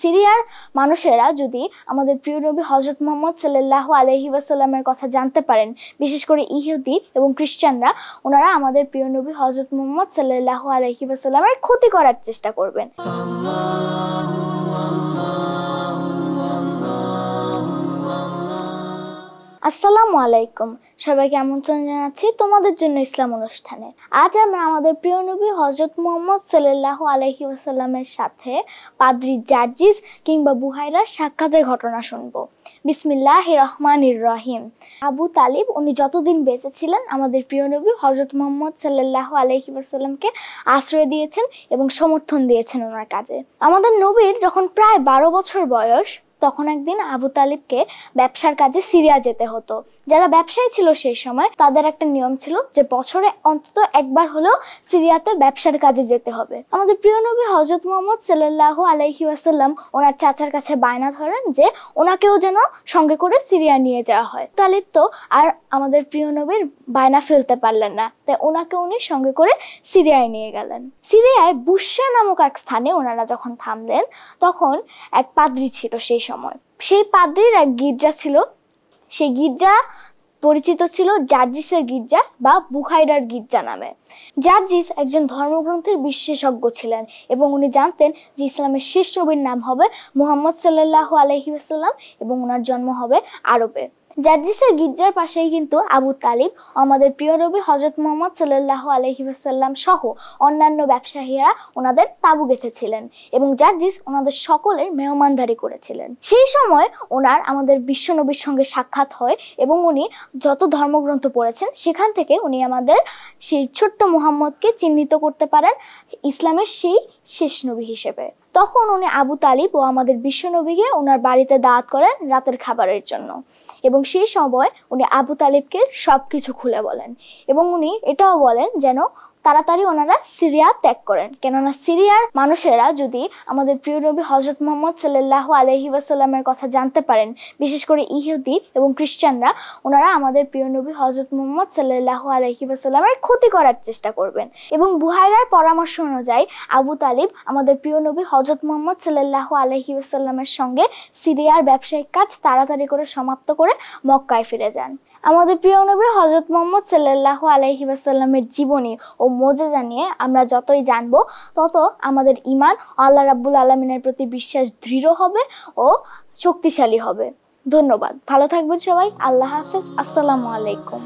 সিরিয়ার মানুষেরা যদি আমাদের প্রিয় নবী হজরত মোহাম্মদ সাল্লাহ আলহি ওয়াসাল্লামের কথা জানতে পারেন, বিশেষ করে ইহুদি এবং খ্রিস্টানরা, ওনারা আমাদের প্রিয় নবী হজরত মোহাম্মদ সাল্লাহ আলহি ওয়াসাল্লামের ক্ষতি করার চেষ্টা করবেন। আসসালামু আলাইকুম। সবাইকে আমন্ত্রণ জানাচ্ছি তোমাদের জন্য ইসলাম অনুষ্ঠানে। আজ আমরা আমাদের প্রিয় নবী হজরত মোহাম্মদ সাল্লাহ আলহি ওয়াসাল্লামের সাথে পাদ্রি জার্জিস কিংবা বুহাইরার সাক্ষাতের ঘটনা শুনব। বিসমিল্লাহ রহমান রহিম। আবু তালিব, উনি যতদিন বেঁচে ছিলেন, আমাদের প্রিয় নবী হজরত মোহাম্মদ সাল্লাহ আলহি ওয়াসাল্লামকে আশ্রয় দিয়েছেন এবং সমর্থন দিয়েছেন ওনার কাজে। আমাদের নবীর যখন প্রায় বারো বছর বয়স তখন একদিন আবু তালিবকে ব্যবসার কাজে সিরিয়া যেতে হতো। যারা ব্যবসায়ী ছিল সেই সময়, তাদের একটা নিয়ম ছিল যে বছরে অন্তত একবার হলেও সিরিয়াতে ব্যবসার কাজে যেতে হবে। আমাদের প্রিয় নবী হজরত মোহাম্মদ সাল্লাহ আলাইহি ওয়াসাল্লাম ওনার চাচার কাছে বায়না ধরেন যে ওনাকেও যেন সঙ্গে করে সিরিয়া নিয়ে যাওয়া হয়। তালিব তো আর আমাদের প্রিয় নবীর বায়না ফেলতে পারলেন না, তাই ওনাকে উনি সঙ্গে করে সিরিয়ায় নিয়ে গেলেন। সিরিয়ায় বুসা নামক এক স্থানে ওনারা যখন থামলেন, তখন এক পাদ্রি ছিল সেই সময়। সেই পাদ্রির এক গির্জা ছিল। সেই গির্জা পরিচিত ছিল জার্জিসের গির্জা বা বুখাইরার গির্জা নামে। জার্জিস একজন ধর্মগ্রন্থের বিশেষজ্ঞ ছিলেন এবং উনি জানতেন যে ইসলামের শেষ নবীর নাম হবে মোহাম্মদ সাল্লাহ আলহিউসাল্লাম এবং ওনার জন্ম হবে আরবে। জার্জিসের গির্জার পাশেই কিন্তু আবু তালিব, আমাদের প্রিয় নবী হজরত মোহাম্মদ সাল্লাহ আলহি আসাল্লাম সহ অন্যান্য ব্যবসায়ীরা ওনাদের তাবু গেঁথেছিলেন এবং জাজিস ওনাদের সকলের মেহমানদারি করেছিলেন। সেই সময় ওনার আমাদের বিশ্বনবীর সঙ্গে সাক্ষাৎ হয় এবং উনি যত ধর্মগ্রন্থ পড়েছেন সেখান থেকে উনি আমাদের সেই ছোট্ট মুহাম্মদকে চিহ্নিত করতে পারেন ইসলামের সেই শেষ নবী হিসেবে। তখন উনি আবু তালিব ও আমাদের বিশ্বনবীকে ওনার বাড়িতে দাঁত করেন রাতের খাবারের জন্য। এবং সেই সময় উনি আবু তালিবকে সব কিছু খুলে বলেন। এবং উনি এটাও বলেন যেন তাড়াতাড়ি ওনারা সিরিয়া ত্যাগ করেন। কেননা সিরিয়ার মানুষেরা যদি আমাদের প্রিয় নবী হজরত মোহাম্মদ সাল্লাহ আলহি ওয়াসাল্লামের কথা জানতে পারেন, বিশেষ করে ইহুদি এবং খ্রিস্টানরা, ওনারা আমাদের প্রিয় নবী হজরত মোহাম্মদ সাল্লাহ আলহি ওয়াসাল্লামের ক্ষতি করার চেষ্টা করবেন। এবং বুহাইরার পরামর্শ অনুযায়ী আবু তালিব আমাদের প্রিয় নবী হজরত মোহাম্মদ সাল্লাহ আলহি ওয়াসাল্লামের সঙ্গে সিরিয়ার ব্যবসায়িক কাজ তাড়াতাড়ি করে সমাপ্ত করে মক্কায় ফিরে যান। আমাদের প্রিয় নবী হজরত মোহাম্মদ সাল্লাহ আলহি ওয়াসাল্লামের জীবনী ও মোজেজা নিয়ে আমরা যতই জানব, তত আমাদের ইমান আল্লাহ রাব্বুল আলমিনের প্রতি বিশ্বাস দৃঢ় হবে ও শক্তিশালী হবে। ধন্যবাদ। ভালো থাকবেন সবাই। আল্লাহ হাফেজ। আসসালামু আলাইকুম।